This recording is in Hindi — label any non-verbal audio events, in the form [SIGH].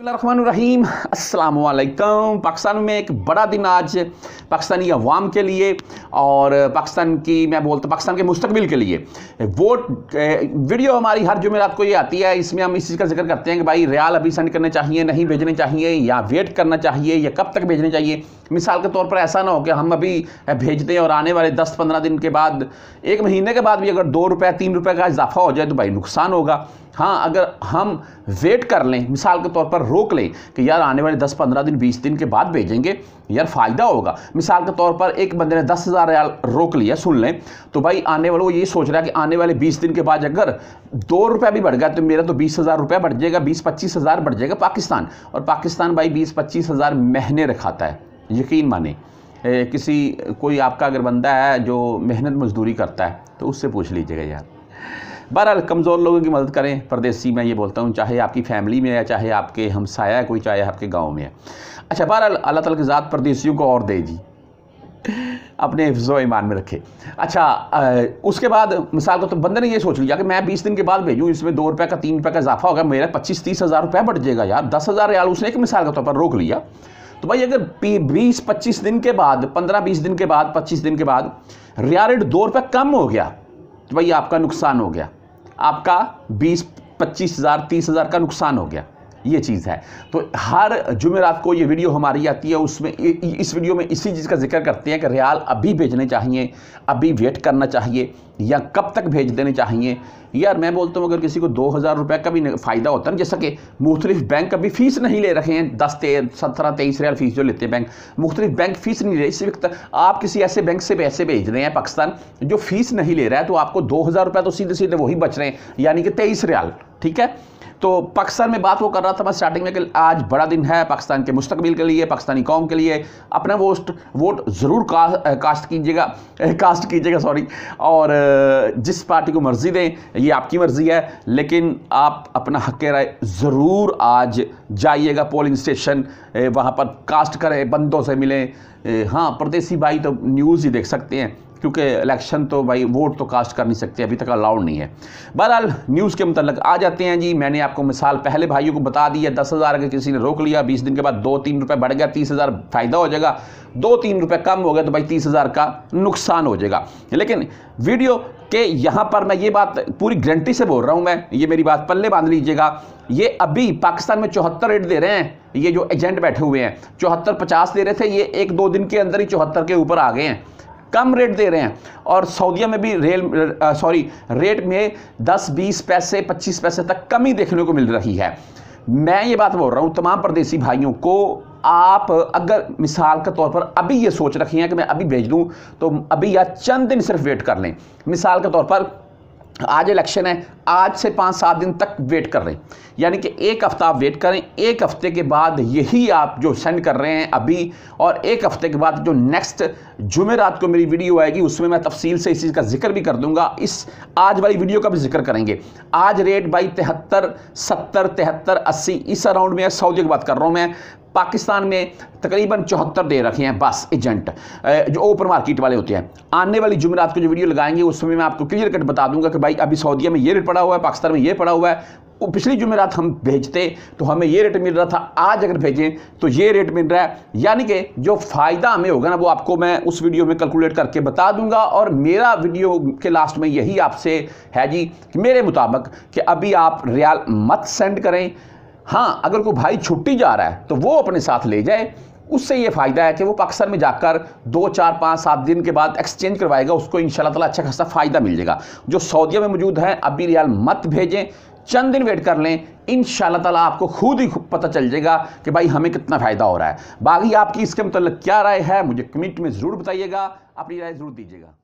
रहीम असलकम पाकिस्तान में एक बड़ा दिन आज पाकिस्तानी अवाम के लिए और पाकिस्तान की, मैं बोलता हूँ, पाकिस्तान के मुस्तबिल के लिए। वोट वीडियो हमारी हर जुमेरात को ये आती है, इसमें हम इस चीज़ का ज़िक्र करते हैं कि भाई, रियाल अभी सेंड करने चाहिए, नहीं भेजने चाहिए, या वेट करना चाहिए, या कब तक भेजने चाहिए। मिसाल के तौर पर ऐसा ना हो कि हम अभी भेज दें और आने वाले दस पंद्रह दिन के बाद, एक महीने के बाद भी अगर दो रुपये तीन रुपये का इजाफा हो जाए तो भाई नुकसान होगा। हाँ अगर हम वेट कर लें, मिसाल के तौर पर रोक लें कि यार आने वाले दस पंद्रह दिन, बीस दिन के बाद भेजेंगे, यार फ़ायदा होगा। मिसाल के तौर पर एक बंदे ने दस हज़ार रियाल रोक लिया, सुन लें तो भाई आने वाले वो ये सोच रहा है कि आने वाले बीस दिन के बाद अगर दो रुपया भी बढ़ गया तो मेरा तो बीस हज़ार रुपया बढ़ जाएगा बीस पच्चीस हज़ार बढ़ जाएगा पाकिस्तान। और पाकिस्तान भाई बीस पच्चीस हज़ार महीने रखाता है, यकीन माने। किसी, कोई आपका अगर बंदा है जो मेहनत मजदूरी करता है तो उससे पूछ लीजिएगा यार। बहरहाल कमज़ोर लोगों की मदद करें। परदेसी मैं ये बोलता हूँ चाहे आपकी फैमिली में है चाहे आपके हमसाया कोई चाहे आपके गाँव में है। अच्छा बहरहाल अल्लाह ताला की ज़ात परदेसियों को और दे जी अपने हिफ्ज़ो ईमान में रखे। अच्छा आ, उसके बाद मिसाल को तो बंदे ने ये सोच लिया कि मैं बीस दिन के बाद भेजूँ इसमें दो रुपये का तीन रुपये का इजाफा होगा मेरा पच्चीस तीस हज़ार रुपये बढ़ जाएगा यार। दस हज़ार रियाल उसने एक मिसाल के तौर पर रोक लिया। तो भाई अगर बीस पच्चीस दिन के बाद पंद्रह बीस दिन के बाद पच्चीस दिन के बाद रियाल रेट दो रुपये कम हो गया तो भाई आपका नुकसान हो गया। आपका बीस पच्चीस हज़ार तीस हज़ार का नुकसान हो गया। ये चीज़ है। तो हर जुमेरात को ये वीडियो हमारी आती है, उसमें इस वीडियो में इसी चीज़ का ज़िक्र करते हैं कि रियाल अभी भेजने चाहिए, अभी वेट करना चाहिए, या कब तक भेज देने चाहिए। यार, मैं बोलता हूँ, अगर किसी को दो हज़ार रुपये का भी फ़ायदा होता है जैसा कि मुख्तलिफ़ बैंक अभी फ़ीस नहीं ले रहे हैं, दस ते, सत्रह, तेईस रियाल फ़ीस जो लेते हैं बैंक, मुख्तलिफ़ बैंक फ़ीस नहीं ले इस वक्त आप किसी ऐसे बैंक से पैसे भेज रहे हैं, पाकिस्तान, जो फ़ीस नहीं ले रहा है तो आपको दो हज़ार रुपये तो सीधे सीधे वही बच रहे हैं, यानी कि तेईस रियाल, ठीक है? तो पाकिस्तान में बात वो कर रहा था मैं स्टार्टिंग में कि आज बड़ा दिन है पाकिस्तान के मुस्तबिल के लिए पाकिस्तानी कौम के लिए। अपना वोट वोट ज़रूर का, कास्ट कीजिएगा [LAUGHS] कास्ट कीजिएगा सॉरी और जिस पार्टी को मर्ज़ी दें ये आपकी मर्ज़ी है लेकिन आप अपना हक राय ज़रूर आज जाइएगा पोलिंग स्टेशन वहाँ पर कास्ट करें बंदों से मिलें। हाँ परदेसी भाई तो न्यूज़ ही देख सकते हैं। क्योंकि इलेक्शन तो भाई वोट तो कास्ट कर नहीं सकते, अभी तक अलाउड नहीं है। बहरहाल, न्यूज़ के मतलब आ जाते हैं जी। मैंने आपको मिसाल पहले भाइयों को बता दी है, दस हज़ार अगर किसी ने रोक लिया, बीस दिन के बाद दो तीन रुपये बढ़ गया, तीस हज़ार फ़ायदा हो जाएगा। दो तीन रुपये कम हो गया तो भाई तीस हज़ार का नुकसान हो जाएगा। लेकिन वीडियो के यहाँ पर मैं ये बात पूरी गारंटी से बोल रहा हूँ, मैं ये मेरी बात पल्ले बाँध लीजिएगा। ये अभी पाकिस्तान में चौहत्तर रेट दे रहे हैं, ये जो एजेंट बैठे हुए हैं, चौहत्तर पचास दे रहे थे, ये एक दो दिन के अंदर ही चौहत्तर के ऊपर आ गए हैं। कम रेट दे रहे हैं। और सऊदीया में भी रेल सॉरी रेट में 10 20 पैसे 25 पैसे तक कमी देखने को मिल रही है। मैं ये बात बोल रहा हूँ, तमाम परदेसी भाइयों को आप अगर मिसाल के तौर पर अभी ये सोच रखी हैं कि मैं अभी भेज दूँ तो अभी या चंद दिन सिर्फ़ वेट कर लें। मिसाल के तौर पर आज इलेक्शन है, आज से पाँच सात दिन तक वेट कर रहे हैं। यानी कि एक हफ़्ता आप वेट करें, एक हफ़्ते के बाद यही आप जो सेंड कर रहे हैं अभी, और एक हफ़्ते के बाद जो नेक्स्ट जुमेरात को मेरी वीडियो आएगी, उसमें मैं तफसील से इस चीज़ का ज़िक्र भी कर दूँगा। इस आज वाली वीडियो का भी ज़िक्र करेंगे। आज रेट बाई तिहत्तर, सत्तर, तिहत्तर, अस्सी, इस अराउंड में सऊदी की बात कर रहा हूँ मैं। पाकिस्तान में तकरीबन चौहत्तर दे रखे हैं बस एजेंट जो ओपन मार्केट वाले होते हैं। आने वाली जुमेरात को जो वीडियो लगाएँगे, उस समय मैं आपको क्लियर कट बता दूँगा कि भाई अभी सऊदीया में ये रेट पड़ा हुआ है, पाकिस्तान में ये पड़ा हुआ है। वो पिछली जुमेरात हम भेजते तो हमें ये रेट मिल रहा था, आज अगर भेजें तो ये रेट मिल रहा है। यानी कि जो फ़ायदा हमें होगा ना, वो आपको मैं उस वीडियो में कैलकुलेट करके बता दूँगा, और मेरा वीडियो के लास्ट में यही आपसे है जी, कि मेरे मुताबिक कि अभी आप रियाल मत सेंड करें हाँ अगर कोई भाई छुट्टी जा रहा है तो वो अपने साथ ले जाए। उससे ये फ़ायदा है कि वो पाकिस्तान में जाकर दो, चार, पाँच, सात दिन के बाद एक्सचेंज करवाएगा, उसको इन ताला अच्छा खासा फ़ायदा मिल जाएगा। जो सऊदिया में मौजूद है अभी रियाल मत भेजें, चंद दिन वेट कर लें इन ताला आपको खुद ही पता चल जाएगा कि भाई हमें कितना फ़ायदा हो रहा है। बाकी आपकी इसके मतलब क्या राय है, मुझे कमेंट में ज़रूर बताइएगा, अपनी राय ज़रूर दीजिएगा।